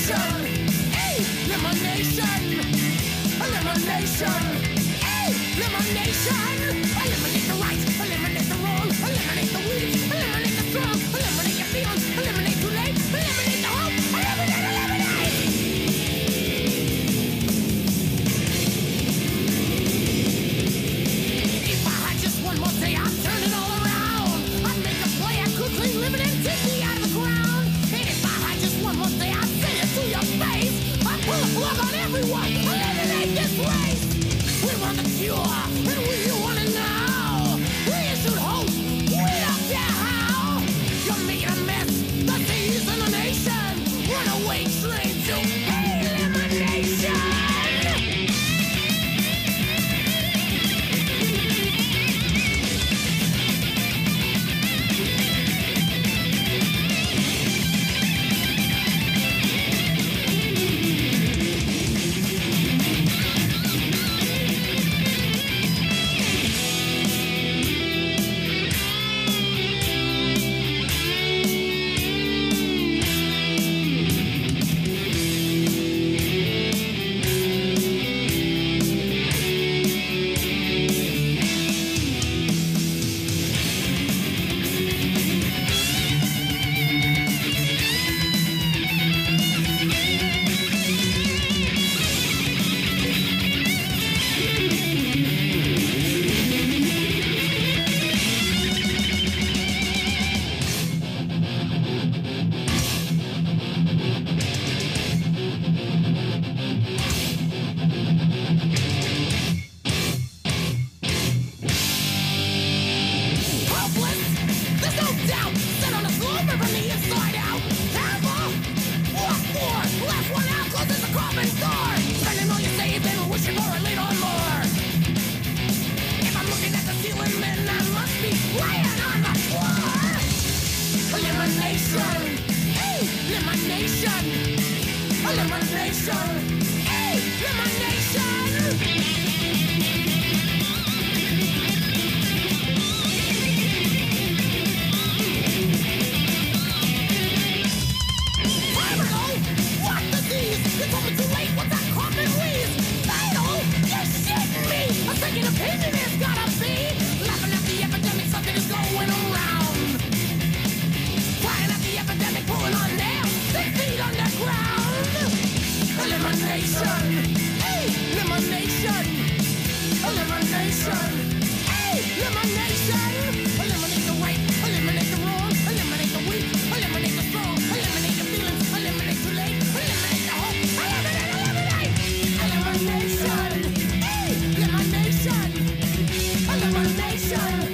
Elimination! Elimination! Elimination! Elimination! Eliminate the right! Eliminate the wrong! Eliminate We want to eliminate this race. We want the cure. Elimination! Elimination! Elimination! Shine.